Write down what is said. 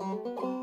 Música